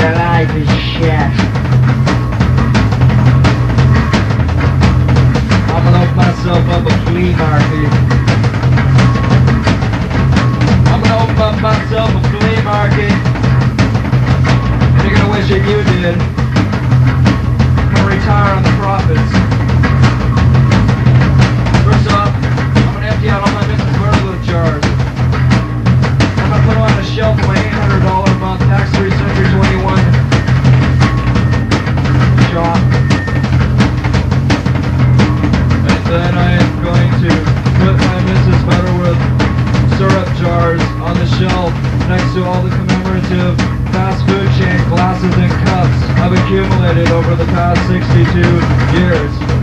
your life is shit. I'm gonna open myself up a flea market. I'm gonna open myself a flea market. You're gonna wish you did. I've accumulated over the past 62 years.